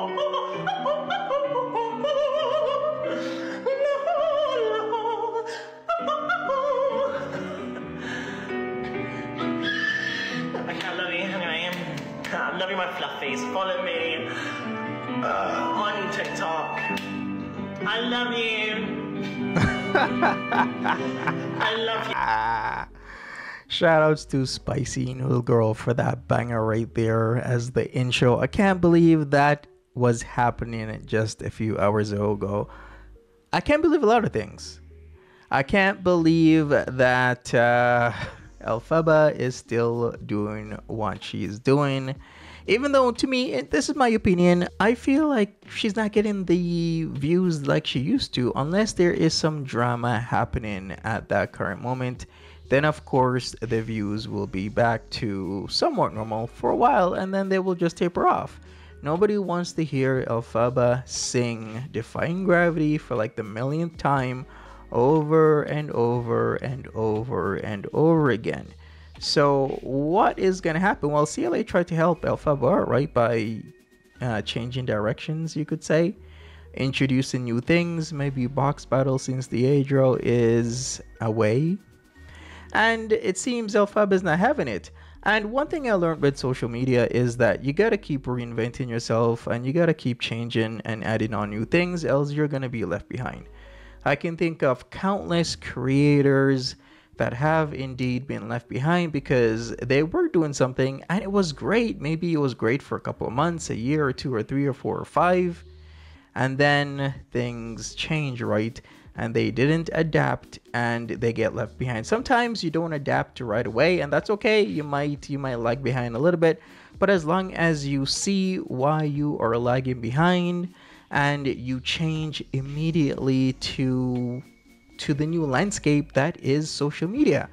I love you, my fluffies. Follow me uh, on TikTok. I love you. I love you. Shoutouts to Spicy Noodle Girl for that banger right there as the intro. I can't believe that was happening just a few hours ago. I can't believe a lot of things. I can't believe that uh, Elphaba is still doing what she's doing. Even though, to me, this is my opinion, I feel like she's not getting the views like she used to unless there is some drama happening at that current moment. Then, of course, the views will be back to somewhat normal for a while and then they will just taper off. Nobody wants to hear Elphaba sing Defying Gravity for like the millionth time over and over and over and over again. So what is going to happen? Well, CLA tried to help Elphaba, right, by uh, changing directions, you could say, introducing new things. Maybe box battle since the Adro is away, and it seems Elphaba is not having it. And one thing I learned with social media is that you gotta keep reinventing yourself and you gotta keep changing and adding on new things, else you're gonna be left behind. I can think of countless creators that have indeed been left behind because they were doing something and it was great. Maybe it was great for a couple of months, a year or two or three or four or five, and then things change, right? And they didn't adapt and they get left behind. Sometimes you don't adapt right away, and that's okay. You might you might lag behind a little bit, but as long as you see why you are lagging behind and you change immediately to to the new landscape that is social media.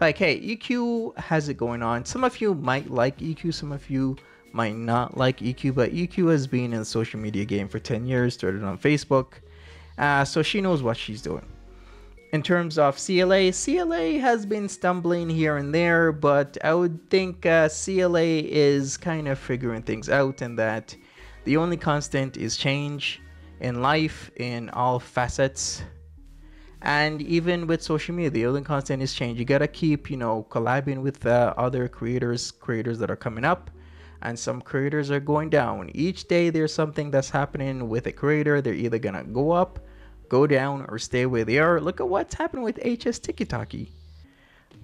Like, hey, EQ has it going on. Some of you might like EQ, some of you might not like EQ, but EQ has been in the social media game for 10 years, started on Facebook. Uh, so she knows what she's doing. In terms of CLA, CLA has been stumbling here and there, but I would think uh, CLA is kind of figuring things out and that the only constant is change in life in all facets. And even with social media the only constant is change. You gotta keep you know collabing with uh, other creators creators that are coming up and some creators are going down. Each day there's something that's happening with a creator. They're either gonna go up go down or stay where they are. Look at what's happening with HSTikkyTokky.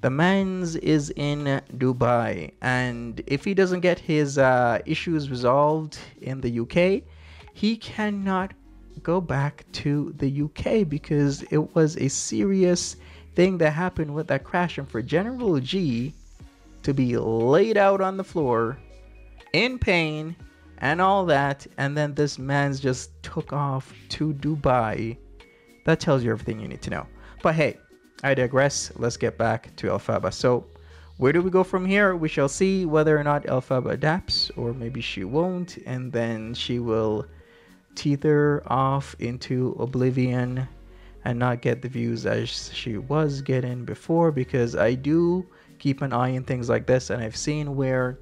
The man's is in dubai and if he doesn't get his uh, issues resolved in the uk he cannot go back to the UK because it was a serious thing that happened with that crash. And for General G to be laid out on the floor in pain and all that, and then this man's just took off to Dubai, that tells you everything you need to know. But hey, I digress. Let's get back to Elphaba. So, where do we go from here? We shall see whether or not Elphaba adapts, or maybe she won't, and then she will teeter off into oblivion and not get the views as she was getting before because I do keep an eye on things like this and I've seen where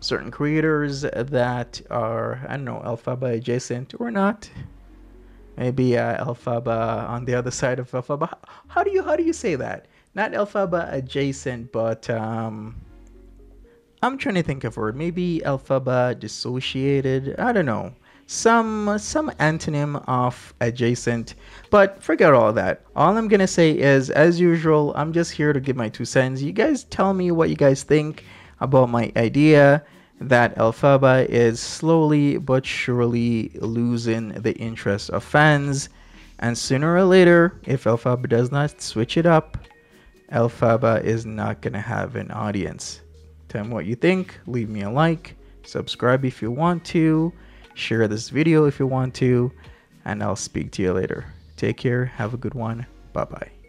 certain creators that are I don't know Elphaba adjacent or not. Maybe uh, Elphaba on the other side of Elphaba how do you how do you say that? Not Elphaba adjacent but um I'm trying to think of a word. Maybe Elphaba dissociated. I don't know. Some some antonym of adjacent. But forget all that. All i'm gonna say is as usual i'm just here to give my two cents. You guys tell me what you guys think about my idea that Elphaba is slowly but surely losing the interest of fans. And sooner or later if Elphaba does not switch it up Elphaba is not gonna have an audience. Tell me what you think. Leave me a like. Subscribe if you want to. Share this video if you want to, and I'll speak to you later. Take care, have a good one, bye bye.